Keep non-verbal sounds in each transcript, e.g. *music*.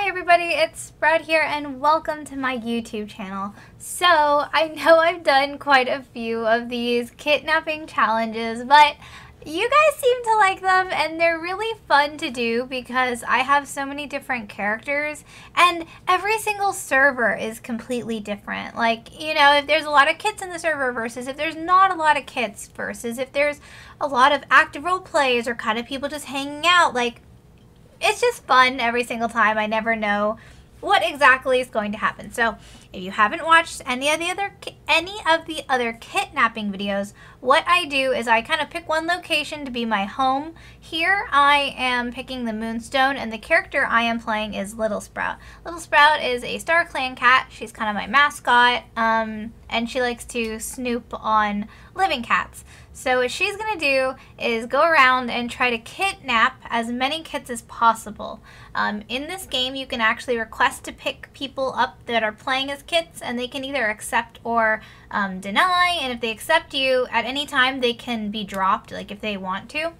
Hi everybody, it's Sprout here and welcome to my YouTube channel. So, I know I've done quite a few of these kidnapping challenges, but you guys seem to like them and they're really fun to do because I have so many different characters and every single server is completely different. Like, you know, if there's a lot of kits in the server versus if there's not a lot of kits versus if there's a lot of active role plays or kind of people just hanging out, like it's just fun every single time. I never know what exactly is going to happen. So if you haven't watched any of the other any of the other kidnapping videos, what I do is I kind of pick one location to be my home. Here I am picking the Moonstone and the character I am playing is Little Sprout. Little Sprout is a Star Clan cat. She's kind of my mascot um, and she likes to snoop on living cats. So what she's going to do is go around and try to kidnap as many kits as possible. Um, in this game, you can actually request to pick people up that are playing as kits, and they can either accept or um, deny, and if they accept you, at any time they can be dropped, like if they want to.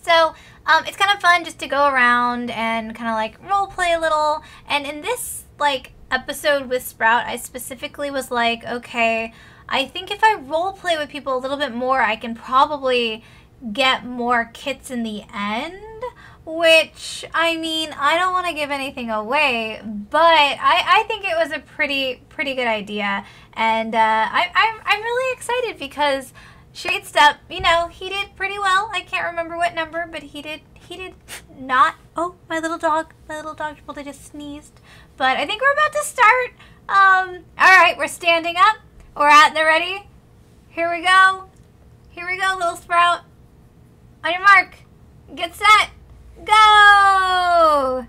So um, it's kind of fun just to go around and kind of like role play a little. And in this like episode with Sprout, I specifically was like, okay, I think if I role play with people a little bit more, I can probably get more kits in the end. Which, I mean, I don't want to give anything away, but I, I think it was a pretty pretty good idea. And uh, I, I'm, I'm really excited because Shade Step, you know, he did pretty well. I can't remember what number, but he did he did not. Oh, my little dog, my little dog probably just sneezed. But I think we're about to start. Um, all right, we're standing up. We're at the ready. Here we go. Here we go, little sprout. On your mark. Get set. Go!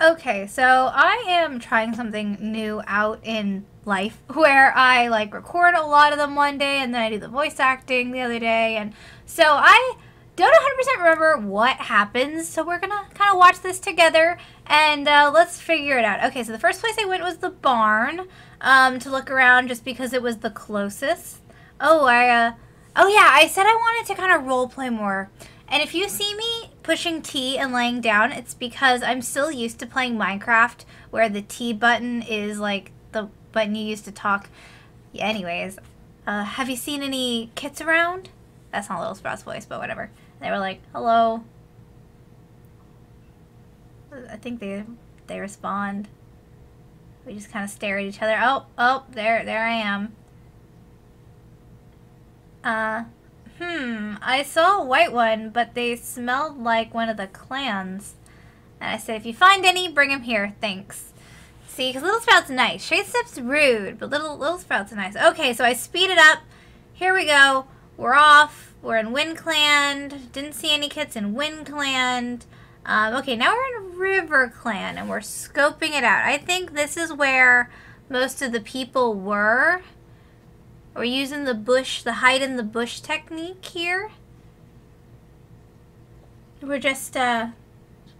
Okay, so I am trying something new out in life *laughs* where I like record a lot of them one day and then I do the voice acting the other day. And so I don't 100% remember what happens. So we're to kind of watch this together and uh, let's figure it out. Okay, so the first place I went was the barn um, to look around just because it was the closest. Oh, I, uh, oh yeah, I said I wanted to kind of role play more. And if you see me pushing T and laying down, it's because I'm still used to playing Minecraft where the T button is like the button you use to talk. Yeah, anyways, uh, have you seen any kits around? That's not Little Sprout's voice, but whatever. They were like, hello. I think they they respond. We just kind of stare at each other. Oh, oh, there, there I am. Uh, hmm, I saw a white one, but they smelled like one of the clans. And I said, if you find any, bring them here. Thanks. See, because Little Sprout's nice. Shade Step's rude, but Little Little Sprout's nice. Okay, so I speed it up. Here we go. We're off. We're in Windclan. Didn't see any kits in Windclan. Um, okay, now we're in River Clan and we're scoping it out. I think this is where most of the people were. We're using the bush, the hide in the bush technique here. We're just uh,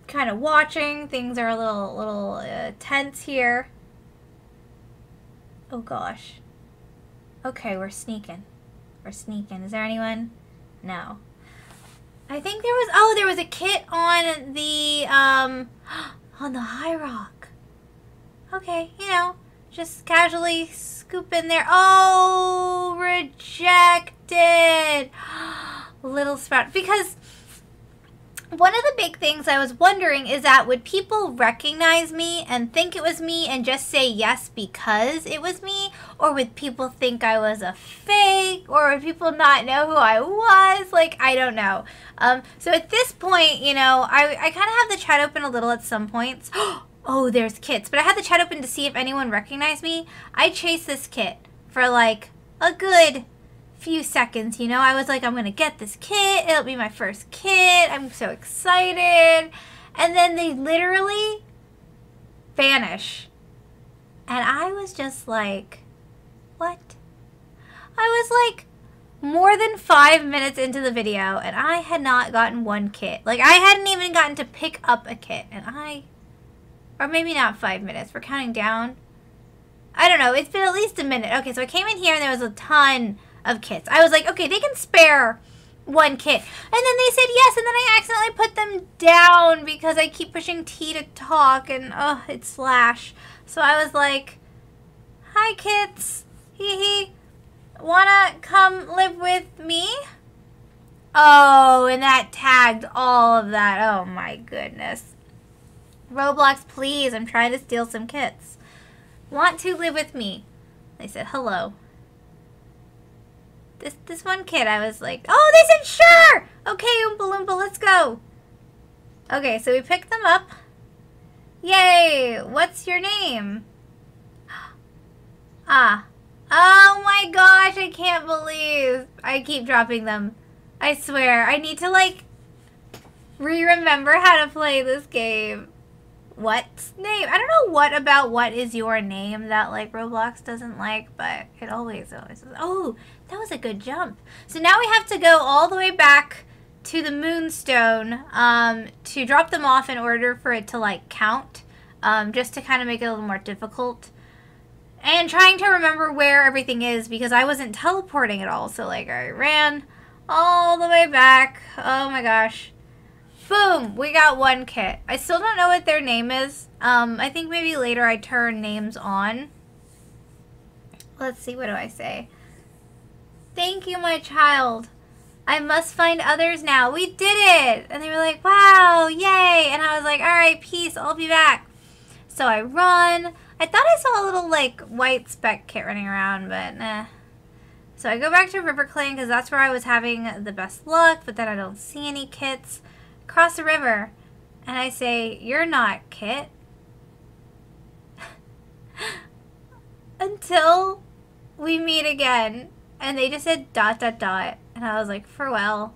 kind of watching. Things are a little, little uh, tense here. Oh gosh. Okay, we're sneaking. We're sneaking. Is there anyone? No. I think there was, oh, there was a kit on the, um, *gasps* on the High Rock. Okay, you know, just casually scoop in there. Oh, rejected. *gasps* Little Sprout. Because one of the big things I was wondering is that would people recognize me and think it was me and just say yes because it was me? Or would people think I was a fake? Or would people not know who I was? Like, I don't know. Um, so at this point, you know, I, I kind of have the chat open a little at some points. *gasps* oh, there's kits. But I had the chat open to see if anyone recognized me. I chased this kit for like a good few seconds, you know? I was like, I'm going to get this kit. It'll be my first kit. I'm so excited. And then they literally vanish. And I was just like, what? I was like more than five minutes into the video and I had not gotten one kit. Like I hadn't even gotten to pick up a kit and I, or maybe not five minutes. We're counting down. I don't know. It's been at least a minute. Okay, so I came in here and there was a ton of kits. I was like, okay, they can spare one kit. And then they said yes, and then I accidentally put them down because I keep pushing T to talk, and oh, it's Slash. So I was like, hi kits, hee hee, wanna come live with me? Oh, and that tagged all of that. Oh my goodness. Roblox, please, I'm trying to steal some kits. Want to live with me? They said hello this this one kid, I was like, oh, they said sure. Okay, Oompa Loompa, let's go. Okay, so we picked them up. Yay! What's your name? *gasps* ah. Oh my gosh, I can't believe I keep dropping them. I swear, I need to like re-remember how to play this game. What name? I don't know what about what is your name that like Roblox doesn't like, but it always always. Oh, that was a good jump. So now we have to go all the way back to the moonstone um, to drop them off in order for it to like count, um, just to kind of make it a little more difficult. And trying to remember where everything is because I wasn't teleporting at all. So like I ran all the way back. Oh my gosh. Boom! We got one kit. I still don't know what their name is. Um, I think maybe later I turn names on. Let's see, what do I say? Thank you, my child. I must find others now. We did it! And they were like, wow, yay! And I was like, alright, peace, I'll be back. So I run. I thought I saw a little, like, white speck kit running around, but nah. So I go back to River Clan because that's where I was having the best luck, but then I don't see any kits. Cross the river. And I say, you're not Kit. *laughs* Until we meet again. And they just said dot dot dot. And I was like, farewell.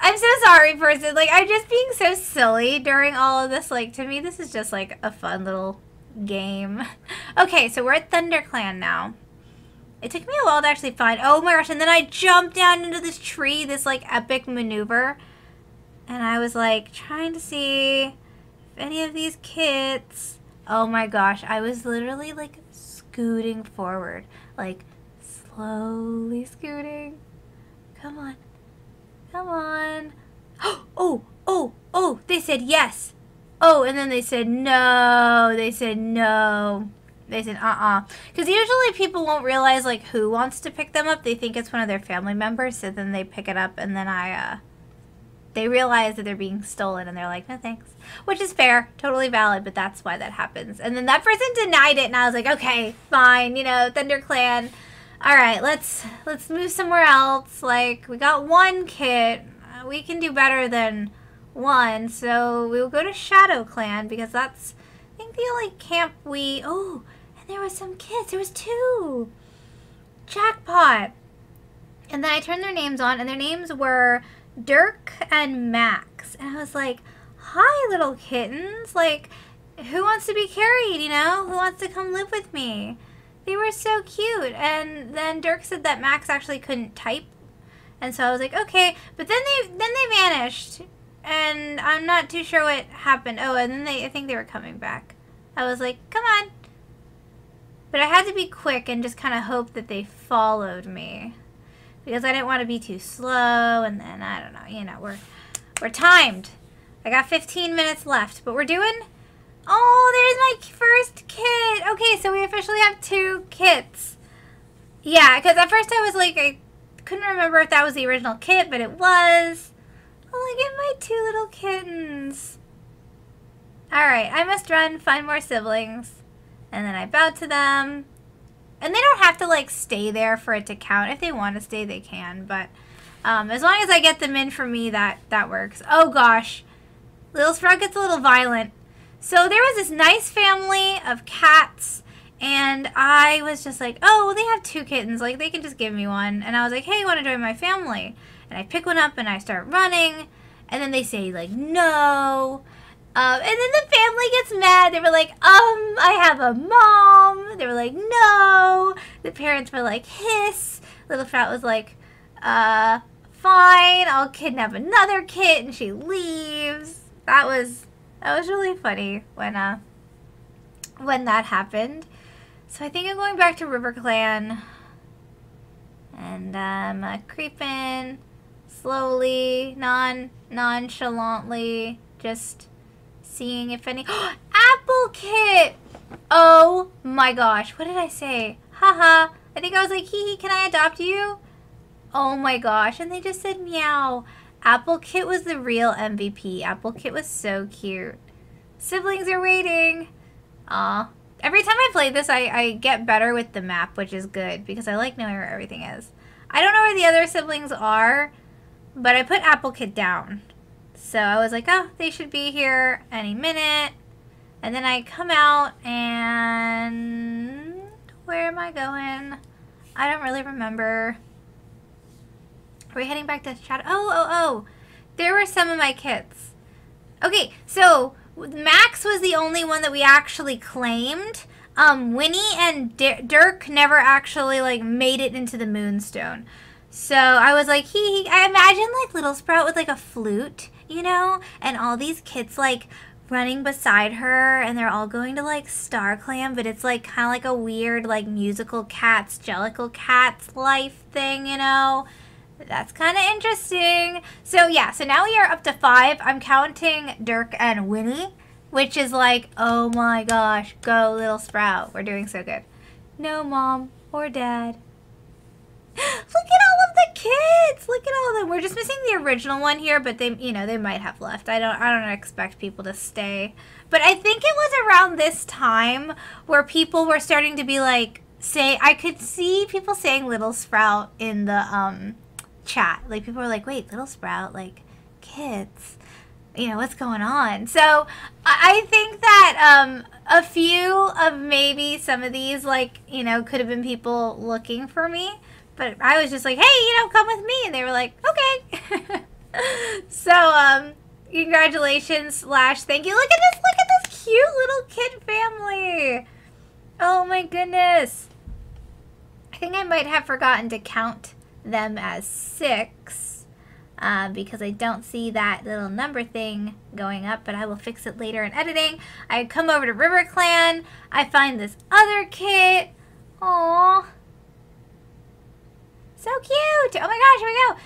I'm so sorry, person. Like, I'm just being so silly during all of this. Like, to me, this is just like a fun little game. *laughs* okay, so we're at ThunderClan now. It took me a while to actually find. Oh my gosh, and then I jumped down into this tree, this like epic maneuver. And I was like trying to see if any of these kits. Oh my gosh, I was literally like scooting forward. Like slowly scooting. Come on. Come on. *gasps* Oh, oh, oh, they said yes. Oh, and then they said no. They said no. They said uh-uh. Because usually people won't realize like who wants to pick them up. They think it's one of their family members. So then they pick it up and then I, uh, they realize that they're being stolen and they're like, no thanks. Which is fair, totally valid, but that's why that happens. And then that person denied it and I was like, okay, fine, you know, Thunder Clan. all right, let's let's move somewhere else. Like we got one kit, uh, we can do better than one. So we'll go to Shadow Clan because that's I think the only camp we. Oh, and there was some kids. There was two. Jackpot. And then I turned their names on, and their names were Dirk and Max. And I was like, "Hi, little kittens! Like, who wants to be carried? You know, who wants to come live with me?" They were so cute. And then Dirk said that Max actually couldn't type. And so I was like, okay. But then they then they vanished. And I'm not too sure what happened. Oh, and then they I think they were coming back. I was like, come on. But I had to be quick and just kind of hope that they followed me. Because I didn't want to be too slow. And then, I don't know, you know, we're, we're timed. I got 15 minutes left. But we're doing Oh, there's my first kit. Okay, so we officially have two kits. Yeah, because at first I was like, I couldn't remember if that was the original kit, but it was. Oh, look at my two little kittens. Alright, I must run, find more siblings. And then I bow to them. And they don't have to, like, stay there for it to count. If they want to stay, they can. But um, as long as I get them in for me, that, that works. Oh, gosh. Little Sprout gets a little violent. So there was this nice family of cats and I was just like, oh, well, they have two kittens. Like, they can just give me one. And I was like, hey, you want to join my family? And I pick one up and I start running. And then they say, like, no. Um, and then the family gets mad. They were like, um, I have a mom. They were like, no. The parents were like, hiss. Little Frat was like, uh, fine. I'll kidnap another kid. And she leaves. That was that was really funny when uh when that happened. So I think I'm going back to River Clan. And um uh, creeping. slowly, non nonchalantly, just seeing if any. *gasps* Apple Kit! Oh my gosh, what did I say? Haha. I think I was like, hee hee, can I adopt you? Oh my gosh, and they just said meow. Apple Kit was the real MVP. Apple Kit was so cute. Siblings are waiting. Aw. Every time I play this, I, I get better with the map, which is good, because I like knowing where everything is. I don't know where the other siblings are, but I put Apple Kit down. So I was like, oh, they should be here any minute. And then I come out and... Where am I going? I don't really remember. Are we heading back to the chat? Oh, oh, oh. There were some of my kits. Okay, so Max was the only one that we actually claimed. Um, Winnie and D Dirk never actually, like, made it into the Moonstone. So I was like, he, he, I imagine, like, Little Sprout with, like, a flute, you know? And all these kids, like, running beside her and they're all going to like Star Clan, but it's like kind of like a weird like musical cats, Jellicle cats life thing, you know? That's kind of interesting. So yeah, so now we are up to five. I'm counting Dirk and Winnie, which is like, oh my gosh, go little Sprout. We're doing so good. No mom or dad. *gasps* Look at all kids. Look at all of them. We're just missing the original one here, but they, you know, they might have left. I don't, I don't expect people to stay. But I think it was around this time where people were starting to be like, say, I could see people saying Little Sprout in the um, chat. Like people were like, wait, Little Sprout, like kids you know what's going on so i think that um a few of maybe some of these like you know could have been people looking for me but I was just like, hey, you know, come with me. And they were like, okay. *laughs* so, um, congratulations slash thank you. Look at this, look at this cute little kid family. Oh my goodness. I think I might have forgotten to count them as six uh, because I don't see that little number thing going up, but I will fix it later in editing. I come over to River Clan. I find this other kit. Aww. So cute! Oh my gosh, here we go!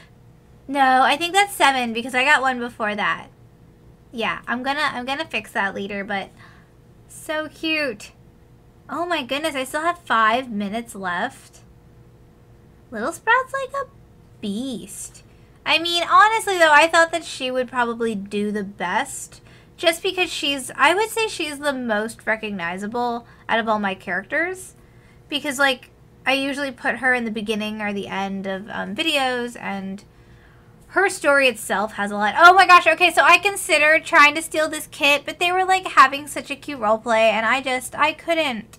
No, I think that's seven because I got one before that. Yeah, I'm gonna I'm gonna fix that later, but so cute. Oh my goodness, I still have five minutes left. Little Sprout's like a beast. I mean, honestly though, I thought that she would probably do the best just because she's, I would say she's the most recognizable out of all my characters. Because like, I usually put her in the beginning or the end of um, videos, and her story itself has a lot. Oh my gosh, okay, so I considered trying to steal this kit, but they were like having such a cute roleplay, and I just, I couldn't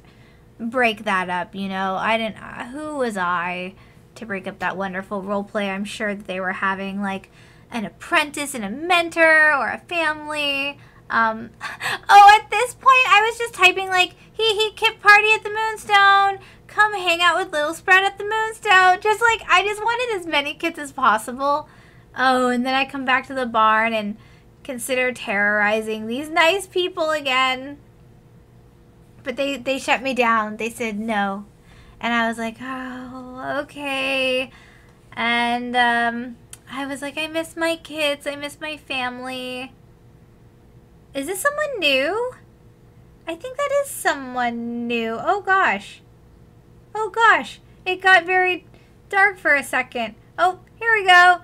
break that up, you know? I didn't, uh, who was I to break up that wonderful roleplay? I'm sure that they were having like an apprentice and a mentor or a family. Um, *laughs* oh, at this point, I was just typing like, hee hee, kit party at the Moonstone come hang out with Little Sprout at the Moonstone. Just like, I just wanted as many kids as possible. Oh, and then I come back to the barn and consider terrorizing these nice people again. But they, they shut me down. They said no. And I was like, oh, okay. And um, I was like, I miss my kids. I miss my family. Is this someone new? I think that is someone new. Oh, gosh. Oh gosh, it got very dark for a second. Oh, here we go.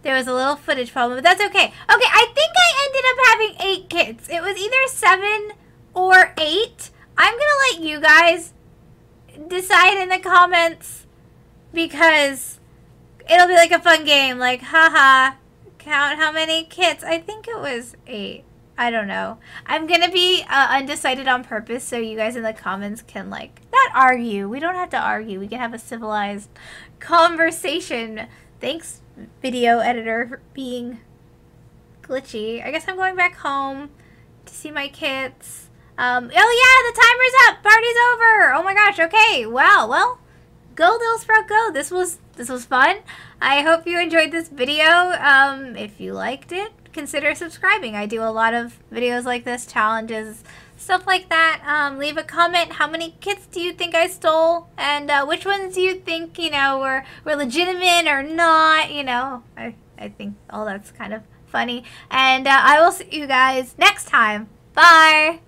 There was a little footage problem, but that's okay. Okay, I think I ended up having eight kids. It was either seven or eight. I'm going to let you guys decide in the comments because it'll be like a fun game. Like, haha, count how many kids. I think it was eight. I don't know. I'm going to be uh, undecided on purpose so you guys in the comments can, like, not argue. We don't have to argue. We can have a civilized conversation. Thanks, video editor, for being glitchy. I guess I'm going back home to see my kids. Um, oh, yeah, the timer's up. Party's over. Oh, my gosh. Okay. Wow. Well, go, Little Sprout, go. This was, this was fun. I hope you enjoyed this video. Um, if you liked it, consider subscribing. I do a lot of videos like this, challenges, stuff like that. Um, leave a comment. How many kits do you think I stole? And uh, which ones do you think, you know, were, were legitimate or not? You know, I, I think all that's kind of funny. And uh, I will see you guys next time. Bye!